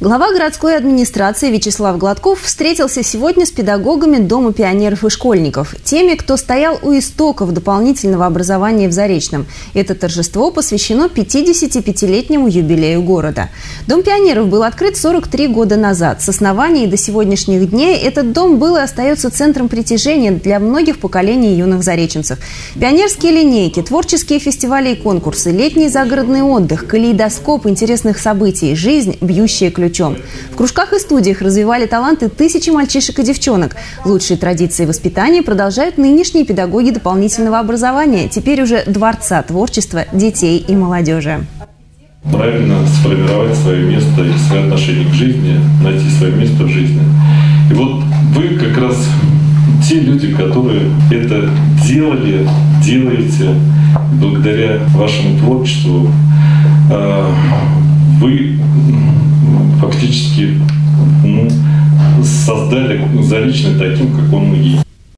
Глава городской администрации Вячеслав Гладков встретился сегодня с педагогами Дома пионеров и школьников, теми, кто стоял у истоков дополнительного образования в Заречном. Это торжество посвящено 55-летнему юбилею города. Дом пионеров был открыт 43 года назад. С основания и до сегодняшних дней этот дом был и остается центром притяжения для многих поколений юных зареченцев. Пионерские линейки, творческие фестивали и конкурсы, летний загородный отдых, калейдоскоп интересных событий, жизнь, бьющая ключ ключом. В кружках и студиях развивали таланты тысячи мальчишек и девчонок. Лучшие традиции воспитания продолжают нынешние педагоги дополнительного образования, теперь уже Дворца творчества детей и молодежи. Правильно сформировать свое место и свое отношение к жизни, найти свое место в жизни. И вот вы как раз те люди, которые это делали, делаете, благодаря вашему творчеству, а, вы фактически ну, создали Заречный таким, как он есть.